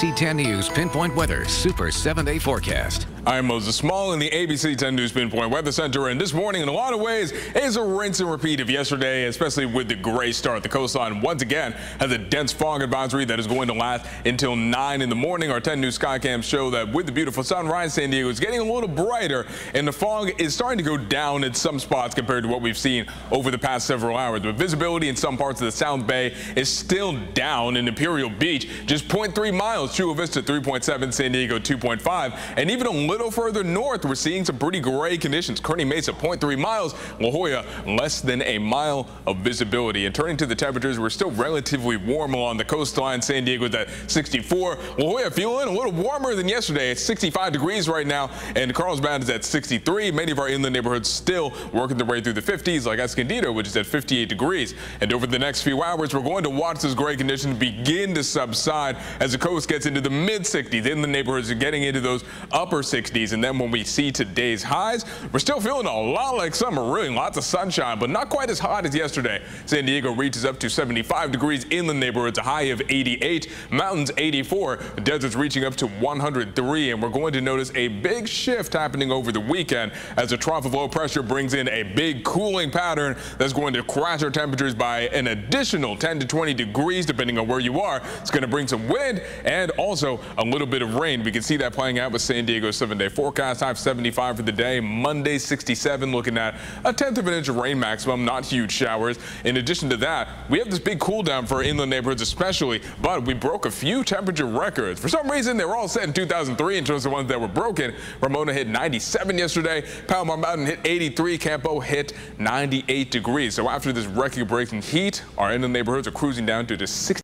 C10 News Pinpoint Weather Super 7 Day Forecast. I'm Moses Small in the ABC 10 News Pinpoint Weather Center, and this morning, in a lot of ways, is a rinse and repeat of yesterday, especially with the gray start. The coastline, once again, has a dense fog advisory that is going to last until 9 in the morning. Our 10 News Skycams show that with the beautiful sunrise, San Diego is getting a little brighter, and the fog is starting to go down in some spots compared to what we've seen over the past several hours. But visibility in some parts of the South Bay is still down in Imperial Beach, just 0.3 miles, Chula Vista 3.7, San Diego 2.5, and even a little further north, we're seeing some pretty gray conditions. Kearny Mesa, 0.3 miles. La Jolla, less than a mile of visibility. And turning to the temperatures, we're still relatively warm along the coastline. San Diego's at 64. La Jolla feeling a little warmer than yesterday. It's 65 degrees right now, and Carlsbad is at 63. Many of our inland neighborhoods still working their way through the 50s, like Escondido, which is at 58 degrees. And over the next few hours, we're going to watch this gray condition begin to subside as the coast gets into the mid 60s. In the neighborhoods, are getting into those upper 60s. 60s. And then when we see today's highs, we're still feeling a lot like summer, really lots of sunshine, but not quite as hot as yesterday. San Diego reaches up to 75 degrees in the neighborhoods, a high of 88, mountains 84, desert's reaching up to 103. And we're going to notice a big shift happening over the weekend as a trough of low pressure brings in a big cooling pattern that's going to crash our temperatures by an additional 10 to 20 degrees, depending on where you are. It's going to bring some wind and also a little bit of rain. We can see that playing out with San Diego seven-day forecast. High of 75 for the day. Monday, 67, looking at a tenth of an inch of rain maximum. Not huge showers. In addition to that, we have this big cool down for inland neighborhoods especially, but we broke a few temperature records. For some reason, they were all set in 2003 in terms of ones that were broken. Ramona hit 97 yesterday. Palomar Mountain hit 83. Campo hit 98 degrees. So after this record-breaking heat, our inland neighborhoods are cruising down to just 60.